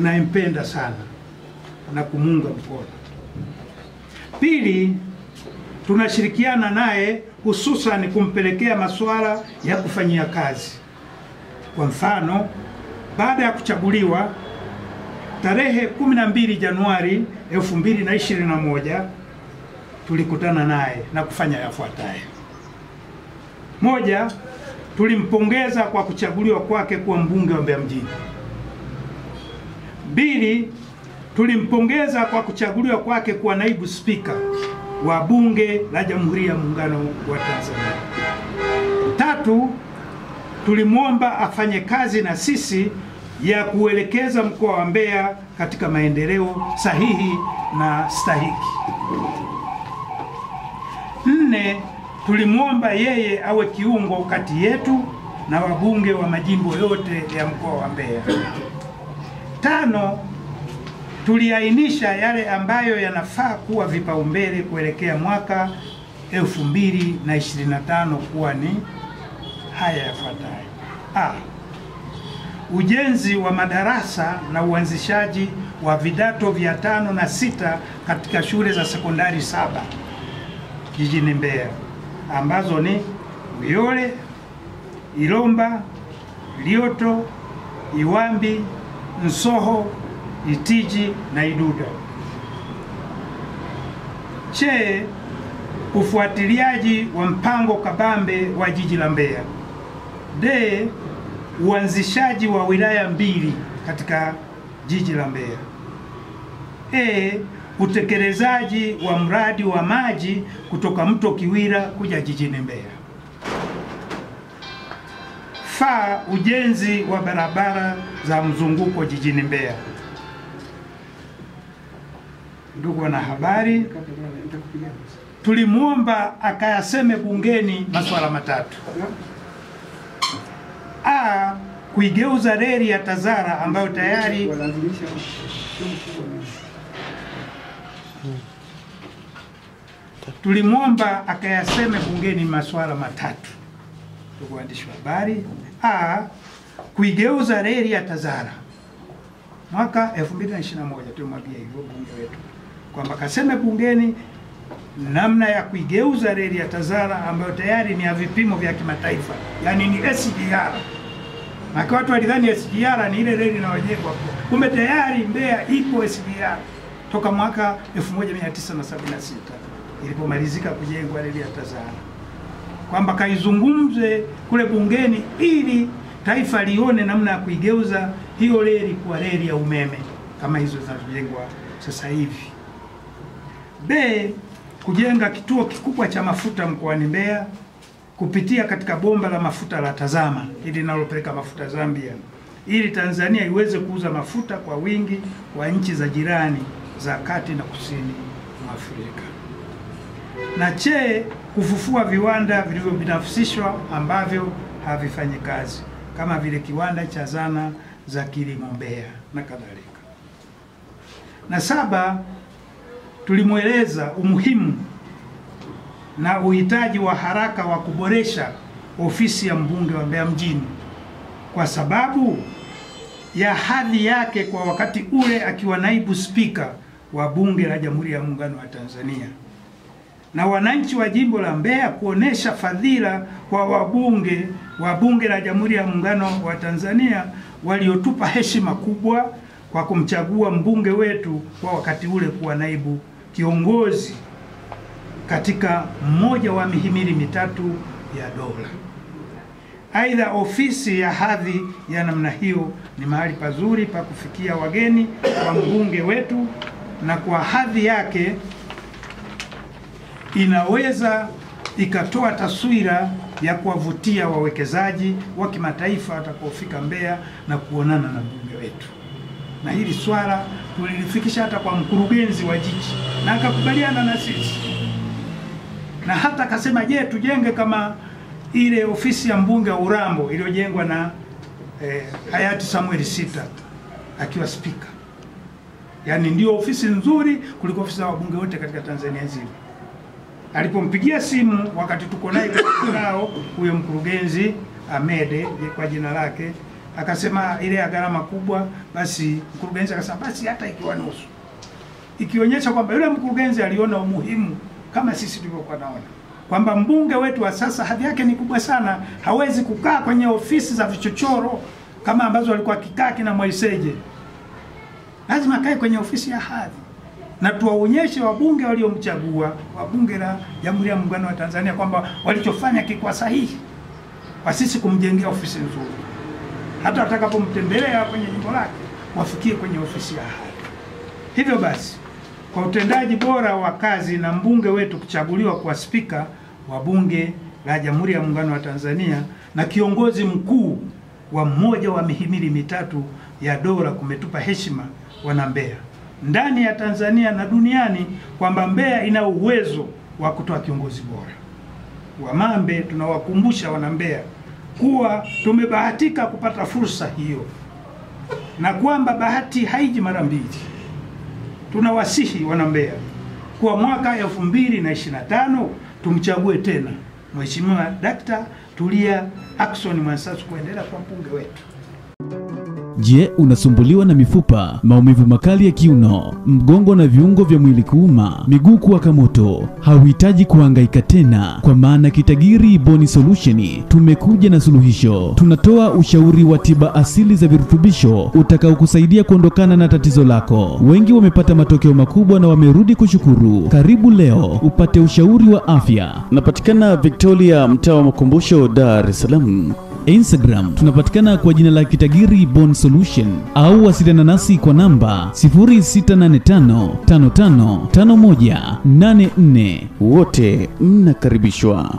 tunayempenda sana na kumunga mkono. Pili, tunashirikiana naye hususan kumpelekea masuala ya kufanyia kazi. Kwa mfano, baada ya kuchaguliwa tarehe 12 Januari 2021 tulikutana naye na kufanya yafuatayo. Moja, tulimpongeza kwa kuchaguliwa kwake kuwa mbunge wa Mbeya mjini. Mbili, tulimpongeza kwa kuchaguliwa kwake kuwa naibu spika wa bunge la Jamhuri ya Muungano wa Tanzania. Tatu, tulimwomba afanye kazi na sisi ya kuelekeza mkoa wa Mbeya katika maendeleo sahihi na stahiki. Nne, tulimwomba yeye awe kiungo kati yetu na wabunge wa majimbo yote ya mkoa wa Mbeya. Tano, tuliainisha yale ambayo yanafaa kuwa vipaumbele kuelekea mwaka 2025 kuwa ni haya yafuatayo: A, ujenzi wa madarasa na uanzishaji wa vidato vya tano na sita katika shule za sekondari saba jijini Mbeya ambazo ni Uyole, Ilomba, Lioto, Iwambi, Nsoho, Itiji na Iduda. Che, ufuatiliaji wa mpango kabambe wa jiji la Mbeya. D, uanzishaji wa wilaya mbili katika jiji la Mbeya. E, utekelezaji wa mradi wa maji kutoka mto Kiwira kuja jijini Mbeya. Fa, ujenzi wa barabara za mzunguko jijini Mbeya. Ndugu wanahabari, tulimwomba akayaseme bungeni masuala matatu. A, kuigeuza reli ya Tazara ambayo tayari tulimwomba akayaseme bungeni masuala matatu. Ndugu waandishi wa habari, a kuigeuza reli ya Tazara. Mwaka 2021 tulimwambia hivyo bunge wetu kwamba kaseme bungeni namna ya kuigeuza reli ya Tazara ambayo tayari ni ya vipimo vya kimataifa, yani ni SGR. Maka watu walidhani SGR ni ile reli inayojengwa, kumbe tayari Mbeya ipo SGR toka mwaka 1976 ilipomalizika kujengwa reli ya Tazara, kwamba kaizungumze kule bungeni ili taifa lione namna ya kuigeuza hiyo reli kuwa reli ya umeme kama hizo zinazojengwa sasa hivi. B, kujenga kituo kikubwa cha mafuta mkoani Mbeya kupitia katika bomba la mafuta la Tazama ili linalopeleka mafuta Zambia, ili Tanzania iweze kuuza mafuta kwa wingi kwa nchi za jirani za kati na kusini mwa Afrika. Na che, kufufua viwanda vilivyobinafsishwa ambavyo havifanyi kazi kama vile kiwanda cha zana za kilimo Mbeya na kadhalika. Na saba, tulimweleza umuhimu na uhitaji wa haraka wa kuboresha ofisi ya mbunge wa Mbeya mjini kwa sababu ya hadhi yake kwa wakati ule akiwa naibu spika wa bunge la Jamhuri ya Muungano wa Tanzania na wananchi wa jimbo la Mbeya kuonesha fadhila kwa wabunge wa bunge la Jamhuri ya Muungano wa Tanzania waliotupa heshima kubwa kwa kumchagua mbunge wetu kwa wakati ule kuwa naibu kiongozi katika mmoja wa mihimili mitatu ya dola. Aidha, ofisi ya hadhi ya namna hiyo ni mahali pazuri pa kufikia wageni wa mbunge wetu, na kwa hadhi yake inaweza ikatoa taswira ya kuwavutia wawekezaji wa kimataifa watakaofika Mbeya na kuonana na mbunge wetu. Na hili swala tulilifikisha hata kwa mkurugenzi wa jiji na akakubaliana na sisi, na hata akasema, je, tujenge kama ile ofisi ya mbunge wa Urambo iliyojengwa na eh, hayati Samuel Sita akiwa spika. Yaani ndio ofisi nzuri kuliko ofisi za wabunge wote katika Tanzania nzima. Alipompigia simu wakati tuko naye kikao, huyo mkurugenzi Amede kwa jina lake, akasema ile ya gharama kubwa, basi mkurugenzi akasema basi hata ikiwa nusu, ikionyesha kwamba yule mkurugenzi aliona umuhimu kama sisi tulivyokuwa naona. Kwamba mbunge wetu wa sasa hadhi yake ni kubwa sana, hawezi kukaa kwenye ofisi za vichochoro kama ambazo alikuwa akikaa kina Mwaiseje, lazima akae kwenye ofisi ya hadhi, na tuwaonyeshe wabunge waliomchagua wabunge la Jamhuri ya Muungano wa Tanzania kwamba walichofanya kikuwa sahihi, kwa sisi kumjengea ofisi nzuri, hata watakapomtembelea kwenye jimbo lake wafikie kwenye ofisi ya hali. Hivyo basi kwa utendaji bora wa kazi na mbunge wetu kuchaguliwa kwa spika wa bunge la Jamhuri ya Muungano wa Tanzania na kiongozi mkuu wa mmoja wa mihimili mitatu ya dola kumetupa heshima wana Mbeya ndani ya Tanzania na duniani kwamba Mbeya ina uwezo wa kutoa kiongozi bora. Wamambe tunawakumbusha wana Mbeya kuwa tumebahatika kupata fursa hiyo na kwamba bahati haiji mara mbili. Tunawasihi wana Mbeya kuwa mwaka 2025 tumchague tena Mheshimiwa Dkt. Tulia Ackson Mwansasu kuendelea kwa mbunge wetu. Je, unasumbuliwa na mifupa, maumivu makali ya kiuno, mgongo na viungo vya mwili kuuma, miguu kuwaka moto? Hauhitaji kuhangaika tena, kwa maana Kitagiri Boni Solution tumekuja na suluhisho. Tunatoa ushauri wa tiba asili za virutubisho utakaokusaidia kuondokana na tatizo lako. Wengi wamepata matokeo makubwa na wamerudi kushukuru. Karibu leo upate ushauri wa afya. Napatikana Victoria, mtaa wa Makumbusho, Dar es Salaam. Instagram tunapatikana kwa jina la Kitagiri Bone Solution au wasiliana nasi kwa namba 0685555184. Wote mnakaribishwa.